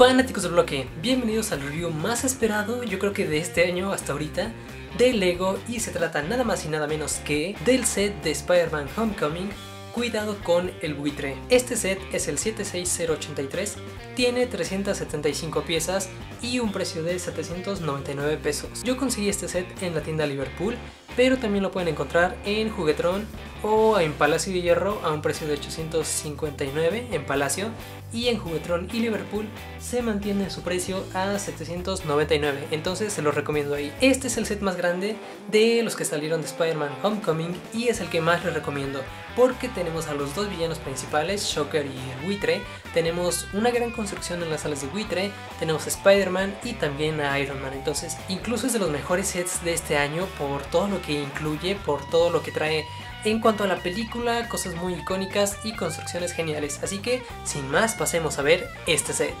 Fanáticos del bloque, bienvenidos al review más esperado, yo creo que de este año hasta ahorita, de LEGO y se trata nada más y nada menos que del set de Spider-Man Homecoming Cuidado con el buitre. Este set es el 76083, tiene 375 piezas y un precio de 799 pesos. Yo conseguí este set en la tienda Liverpool, pero también lo pueden encontrar en Juguetron o en Palacio de Hierro a un precio de 859 en Palacio. Y en Juguetron y Liverpool se mantiene su precio a 799 entonces se los recomiendo ahí. Este es el set más grande de los que salieron de Spider-Man Homecoming y es el que más les recomiendo porque tenemos a los dos villanos principales Shocker y el buitre. Tenemos una gran construcción en las salas de buitre tenemos a Spider-Man y también a Iron Man. Entonces incluso es de los mejores sets de este año por todo lo que incluye por todo lo que trae en cuanto a la película, cosas muy icónicas y construcciones geniales. Así que, sin más, pasemos a ver este set.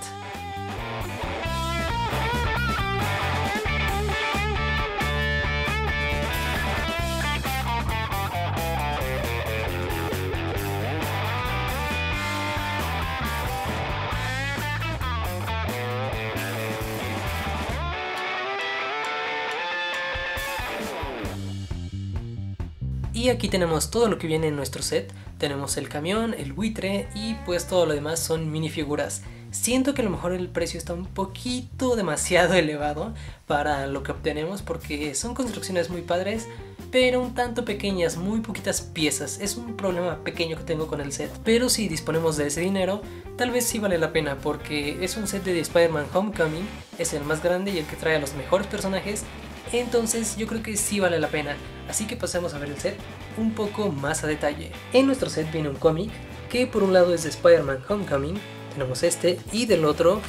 Y aquí tenemos todo lo que viene en nuestro set. Tenemos el camión, el buitre y pues todo lo demás son minifiguras. Siento que a lo mejor el precio está un poquito demasiado elevado para lo que obtenemos porque son construcciones muy padres, pero un tanto pequeñas, muy poquitas piezas. Es un problema pequeño que tengo con el set. Pero si disponemos de ese dinero, tal vez sí vale la pena porque es un set de Spider-Man Homecoming, es el más grande y el que trae a los mejores personajes entonces yo creo que sí vale la pena. Así que pasemos a ver el set un poco más a detalle. En nuestro set viene un cómic que por un lado es de Spider-Man Homecoming, tenemos este, y del otro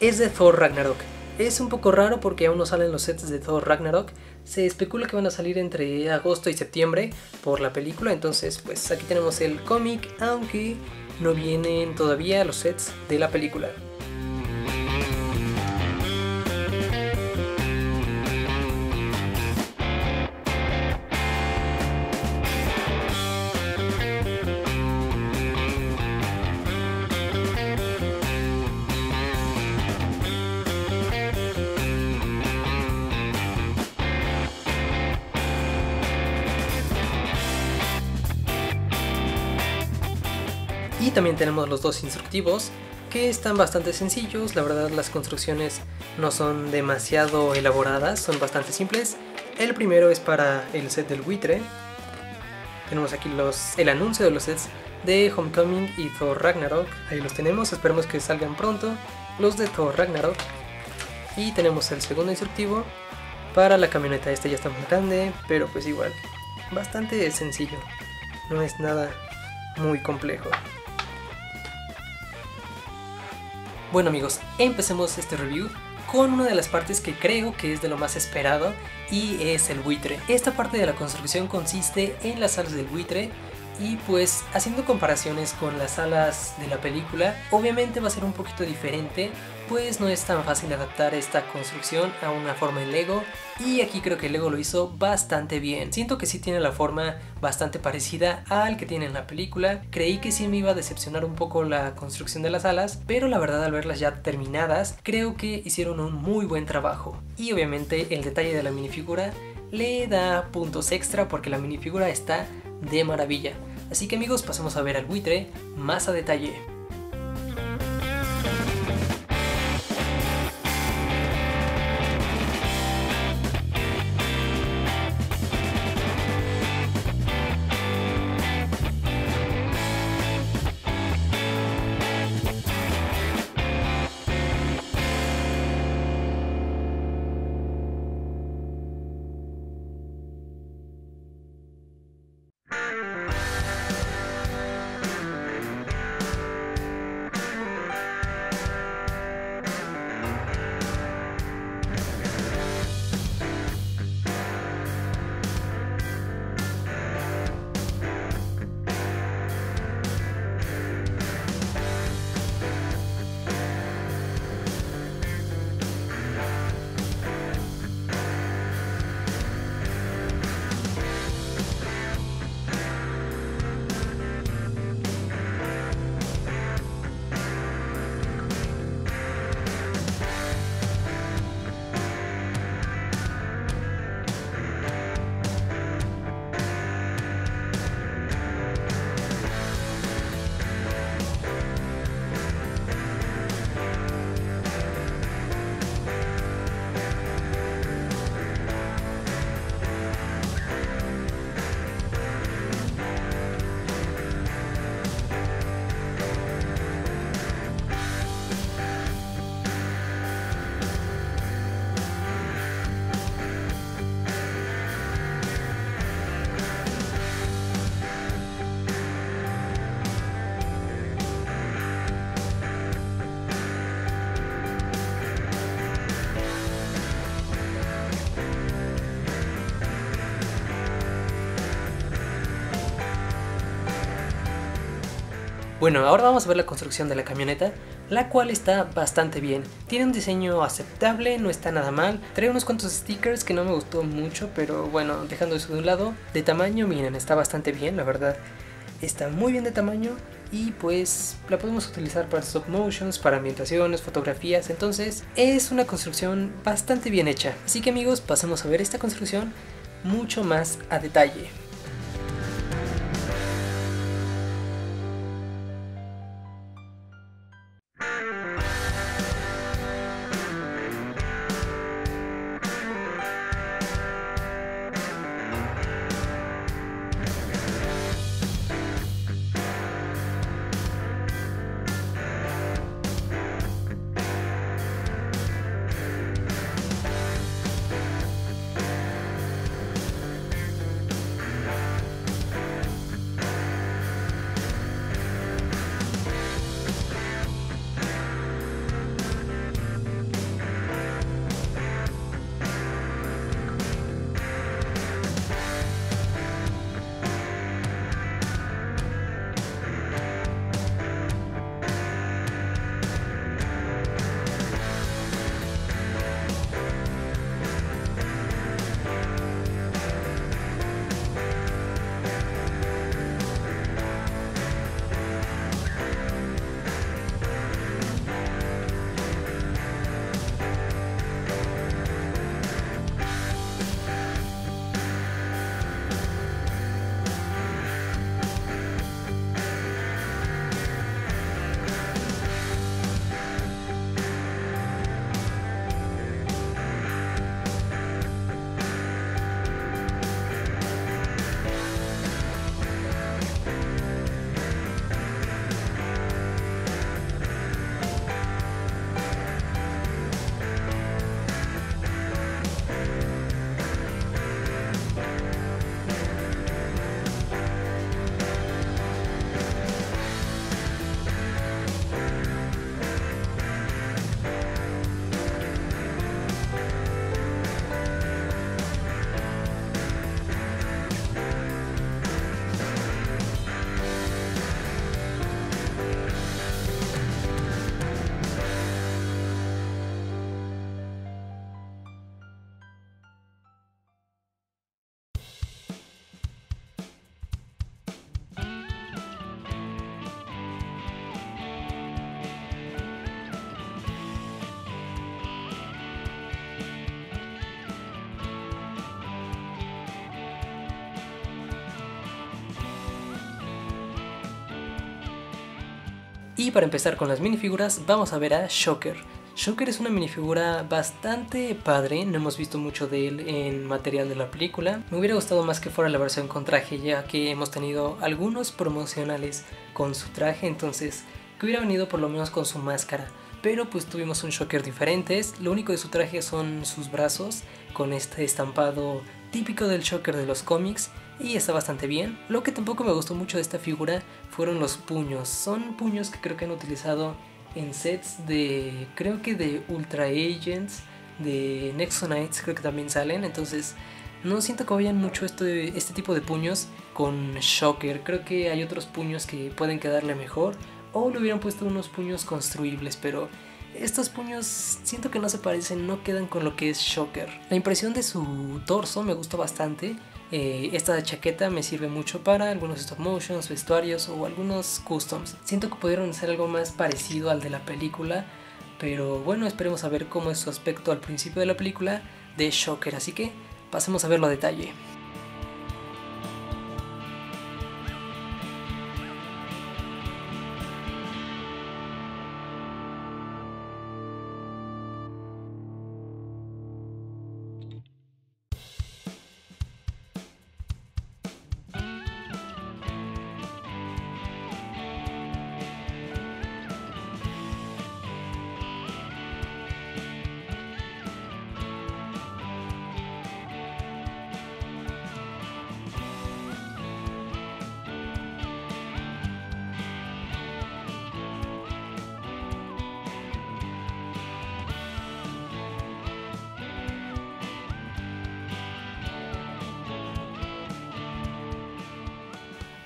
es de Thor Ragnarok. Es un poco raro porque aún no salen los sets de Thor Ragnarok. Se especula que van a salir entre agosto y septiembre por la película. Entonces, pues aquí tenemos el cómic, aunque no vienen todavía los sets de la película. También tenemos los dos instructivos que están bastante sencillos, la verdad las construcciones no son demasiado elaboradas, son bastante simples. El primero es para el set del buitre. Tenemos aquí los, el anuncio de los sets de Homecoming y Thor Ragnarok. Ahí los tenemos, esperemos que salgan pronto. Los de Thor Ragnarok. Y tenemos el segundo instructivo para la camioneta. Este ya está muy grande, pero pues igual, bastante sencillo. No es nada muy complejo. Bueno amigos, empecemos este review con una de las partes que creo que es de lo más esperado y es el buitre. Esta parte de la construcción consiste en las alas del buitre y pues haciendo comparaciones con las alas de la película, obviamente va a ser un poquito diferente pues no es tan fácil adaptar esta construcción a una forma en Lego y aquí creo que Lego lo hizo bastante bien. Siento que sí tiene la forma bastante parecida al que tiene en la película. Creí que sí me iba a decepcionar un poco la construcción de las alas, pero la verdad al verlas ya terminadas, creo que hicieron un muy buen trabajo. Y obviamente el detalle de la minifigura le da puntos extra porque la minifigura está de maravilla. Así que amigos, pasemos a ver al buitre más a detalle. Bueno, ahora vamos a ver la construcción de la camioneta, la cual está bastante bien. Tiene un diseño aceptable, no está nada mal. Trae unos cuantos stickers que no me gustó mucho, pero bueno, dejando eso de un lado. De tamaño, miren, está bastante bien, la verdad. Está muy bien de tamaño y pues la podemos utilizar para stop motions, para ambientaciones, fotografías, entonces es una construcción bastante bien hecha. Así que amigos, pasemos a ver esta construcción mucho más a detalle. Y para empezar con las minifiguras, vamos a ver a Shocker. Shocker es una minifigura bastante padre, no hemos visto mucho de él en material de la película. Me hubiera gustado más que fuera la versión con traje, ya que hemos tenido algunos promocionales con su traje, entonces que hubiera venido por lo menos con su máscara. Pero pues tuvimos un Shocker diferentes, lo único de su traje son sus brazos, con este estampado típico del Shocker de los cómics, y está bastante bien. Lo que tampoco me gustó mucho de esta figura fueron los puños. Son puños que creo que han utilizado en sets de, creo que de Ultra Agents, de Nexonites creo que también salen. Entonces no siento que vayan mucho este, este tipo de puños con Shocker. Creo que hay otros puños que pueden quedarle mejor. O le hubieran puesto unos puños construibles, pero estos puños siento que no se parecen, no quedan con lo que es Shocker. La impresión de su torso me gustó bastante. Eh, esta chaqueta me sirve mucho para algunos stop motions, vestuarios o algunos customs. Siento que pudieron hacer algo más parecido al de la película, pero bueno, esperemos a ver cómo es su aspecto al principio de la película de Shocker, así que pasemos a verlo a detalle.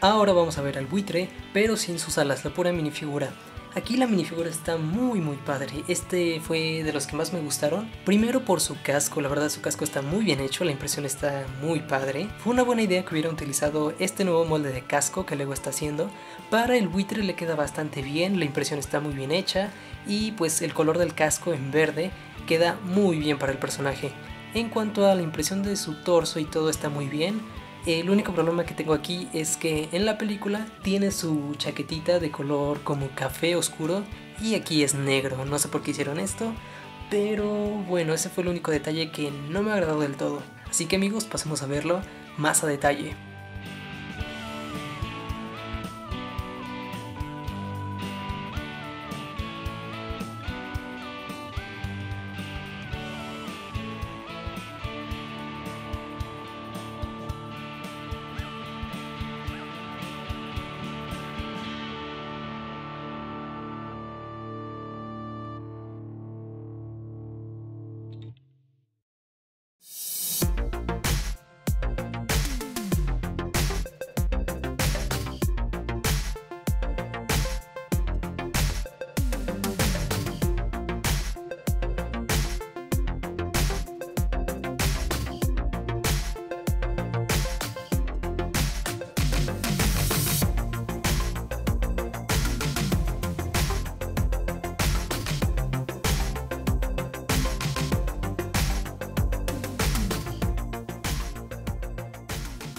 Ahora vamos a ver al buitre, pero sin sus alas, la pura minifigura. Aquí la minifigura está muy muy padre, este fue de los que más me gustaron. Primero por su casco, la verdad su casco está muy bien hecho, la impresión está muy padre. Fue una buena idea que hubiera utilizado este nuevo molde de casco que Lego está haciendo. Para el buitre le queda bastante bien, la impresión está muy bien hecha y pues el color del casco en verde queda muy bien para el personaje. En cuanto a la impresión de su torso y todo está muy bien, el único problema que tengo aquí es que en la película tiene su chaquetita de color como café oscuro y aquí es negro. No sé por qué hicieron esto, pero bueno, ese fue el único detalle que no me ha agradado del todo. Así que amigos, pasemos a verlo más a detalle.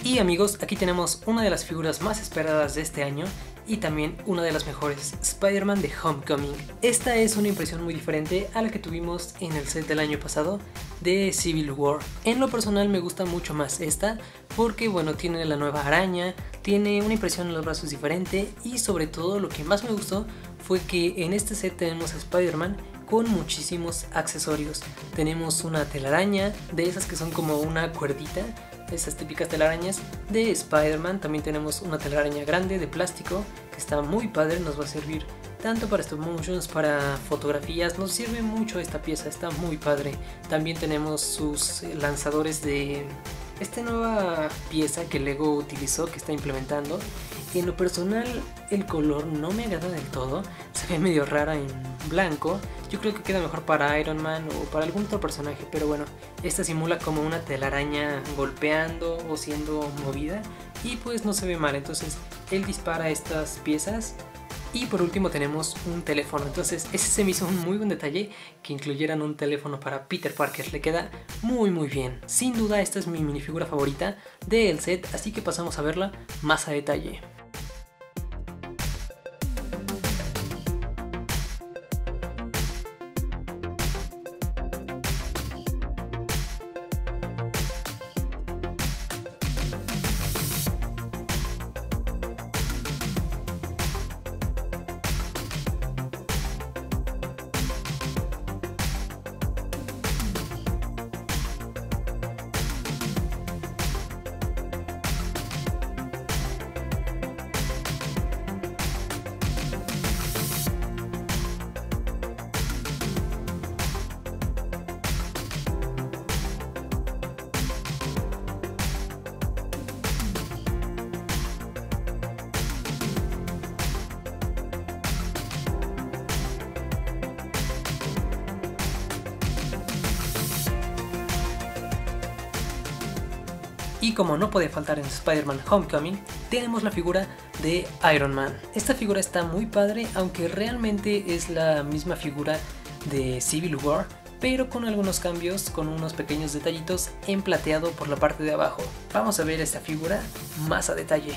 Y amigos, aquí tenemos una de las figuras más esperadas de este año y también una de las mejores, Spider-Man de Homecoming. Esta es una impresión muy diferente a la que tuvimos en el set del año pasado de Civil War. En lo personal me gusta mucho más esta porque bueno, tiene la nueva araña, tiene una impresión en los brazos diferente y sobre todo lo que más me gustó fue que en este set tenemos a Spider-Man con muchísimos accesorios. Tenemos una telaraña, de esas que son como una cuerdita, esas típicas telarañas de Spider-Man. También tenemos una telaraña grande de plástico que está muy padre, nos va a servir tanto para stop motions, para fotografías, nos sirve mucho esta pieza, está muy padre. También tenemos sus lanzadores de esta nueva pieza que Lego utilizó, que está implementando. En lo personal, el color no me agrada del todo, se ve medio rara en blanco. Yo creo que queda mejor para Iron Man o para algún otro personaje, pero bueno, esta simula como una telaraña golpeando o siendo movida y pues no se ve mal. Entonces, él dispara estas piezas y por último tenemos un teléfono. Entonces ese se me hizo un muy buen detalle que incluyeran un teléfono para Peter Parker. Le queda muy muy bien. Sin duda esta es mi minifigura favorita del set, así que pasamos a verla más a detalle. Y como no puede faltar en Spider-Man Homecoming, tenemos la figura de Iron Man. Esta figura está muy padre, aunque realmente es la misma figura de Civil War, pero con algunos cambios, con unos pequeños detallitos en plateado por la parte de abajo. Vamos a ver esta figura más a detalle.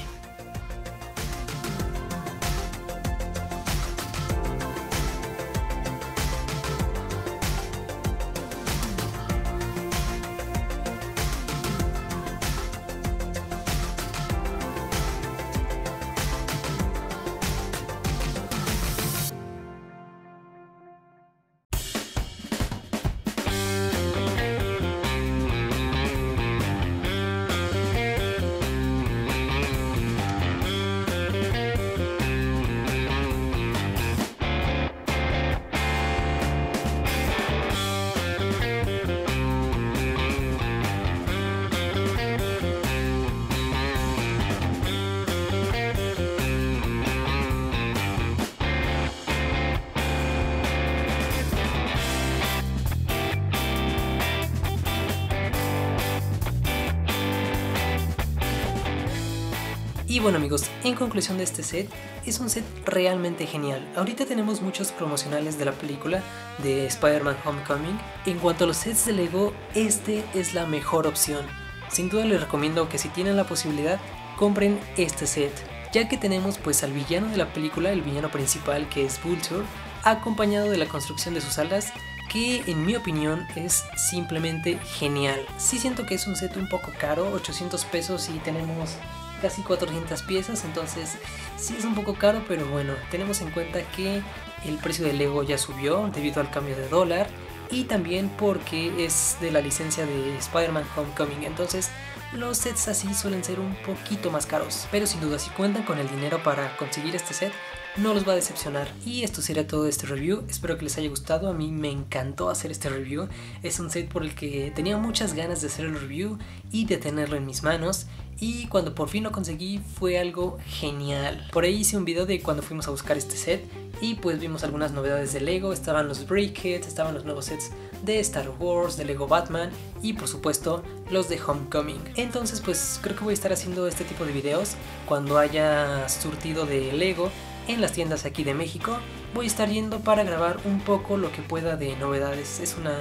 Bueno amigos, en conclusión de este set, es un set realmente genial. Ahorita tenemos muchos promocionales de la película de Spider-Man Homecoming. En cuanto a los sets de Lego, este es la mejor opción. Sin duda les recomiendo que si tienen la posibilidad, compren este set, ya que tenemos pues al villano de la película, el villano principal que es Vulture, acompañado de la construcción de sus alas que en mi opinión es simplemente genial. Sí siento que es un set un poco caro, 800 pesos y tenemos casi 400 piezas, entonces sí es un poco caro, pero bueno, tenemos en cuenta que el precio del Lego ya subió debido al cambio de dólar y también porque es de la licencia de Spider-Man Homecoming, entonces los sets así suelen ser un poquito más caros, pero sin duda si cuentan con el dinero para conseguir este set, no los va a decepcionar. Y esto sería todo este review, espero que les haya gustado, a mí me encantó hacer este review, es un set por el que tenía muchas ganas de hacer el review y de tenerlo en mis manos. Y cuando por fin lo conseguí fue algo genial. Por ahí hice un video de cuando fuimos a buscar este set y pues vimos algunas novedades de Lego, estaban los Breakheads, estaban los nuevos sets de Star Wars, de Lego Batman y por supuesto los de Homecoming. Entonces pues creo que voy a estar haciendo este tipo de videos cuando haya surtido de Lego en las tiendas aquí de México. Voy a estar yendo para grabar un poco lo que pueda de novedades. Es una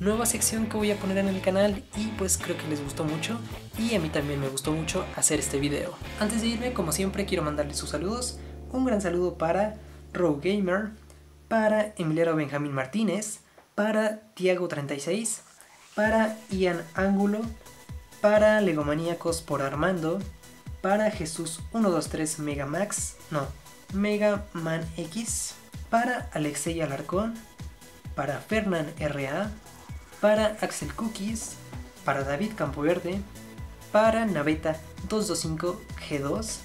nueva sección que voy a poner en el canal y pues creo que les gustó mucho y a mí también me gustó mucho hacer este video. Antes de irme, como siempre, quiero mandarles sus saludos. Un gran saludo para Rogue Gamer, para Emiliano Benjamín Martínez, para Tiago36, para Ian Ángulo, para Legomaníacos por Armando, para Jesús123 Megamax, no, Mega Man X, para Alexei Alarcón, para Fernand RA, para Axel Cookies, para David Campoverde, para Naveta 225 G2,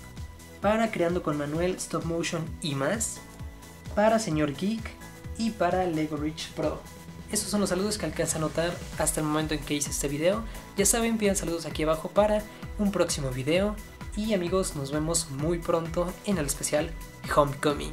para Creando con Manuel Stop Motion y más, para Señor Geek y para Lego Rich Pro. Esos son los saludos que alcanza a notar hasta el momento en que hice este video. Ya saben, pidan saludos aquí abajo para un próximo video. Y amigos, nos vemos muy pronto en el especial Homecoming.